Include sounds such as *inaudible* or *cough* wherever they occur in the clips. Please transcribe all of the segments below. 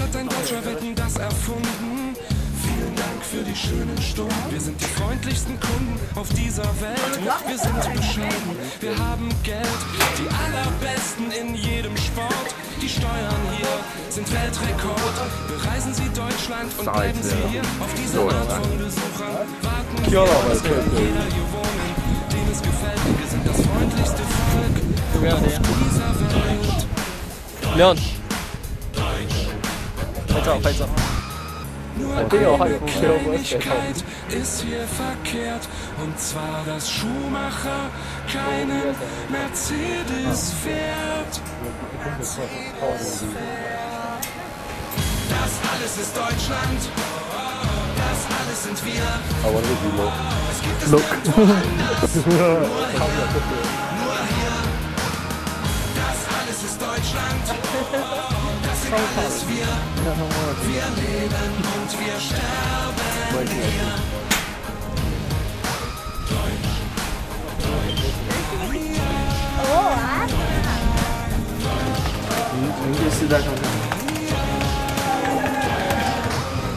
Hat ein Deutscher Wetten das erfunden. Vielen Dank für die schönen Stunden. Wir sind die freundlichsten Kunden auf dieser Welt. Wir sind bescheiden, wir haben Geld. Die allerbesten in jedem Sport. Die Steuern hier sind Weltrekord. Bereisen Sie Deutschland und bleiben Sie hier. Auf diese Art von Besuchern warten wir. Es kann jeder hier wohnen, dem es gefällt. Wir sind das freundlichste Volk auf dieser Welt. Leon. 拍照拍照。 Nur Ja, Digga, eine halt, wo wir auf Kleinigkeit ist hier verkehrt und zwar, dass Schumacher keinen Mercedes fährt. Das alles ist Deutschland, das alles sind wir. Aber nicht wie Look. Es gibt es nirgendwo *laughs* anders, nur hier, nur hier. Das alles ist Deutschland, *laughs* das sind alles wir. Leben und wir sterben hier.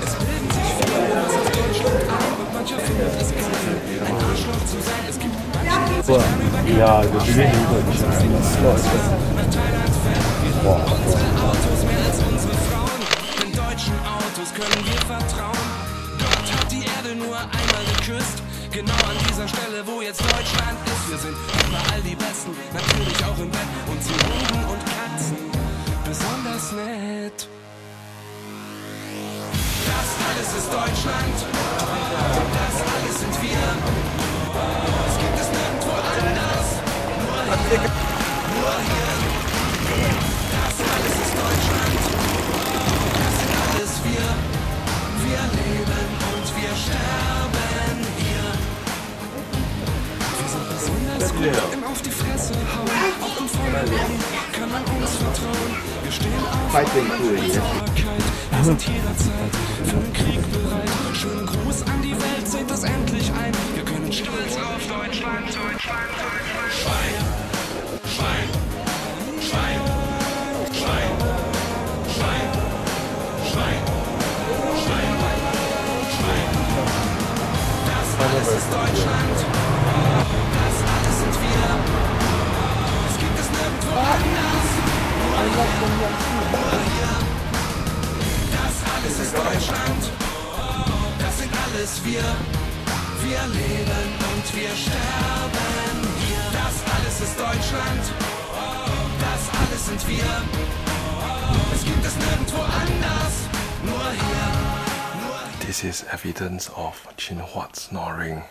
Es bilden sich viele, das ist Deutschland ein und mancher findet es geil, ein Arschloch zu sein. Es gibt manche, die sich darüber Ja, das ist nicht wirklich. nach Unsere Autos mehr als unsere Frauen. Den deutschen Autos können wir vertrauen. Gott hat die Erde nur einmal geküsst. Genau an dieser Stelle, wo jetzt Deutschland ist. Wir sind überall die Besten, natürlich auch im Bett und zu Hunden und Katzen. Besonders nett. Das alles ist Deutschland. Leben und wir sterben hier. Wir sind besonders gut im Auf die Fresse hauen. Auch im Feuerleben kann man uns vertrauen. Wir stehen auf Sauberkeit. Wir sind jederzeit für den Krieg bereit. Ist Deutschland. Das alles sind wir. Es gibt es nirgendwo anders. Nur hier. Das alles ist Deutschland. Das sind alles wir. Wir leben und wir sterben hier. Das alles ist Deutschland. Das alles sind wir. This is evidence of Chin Huat snoring.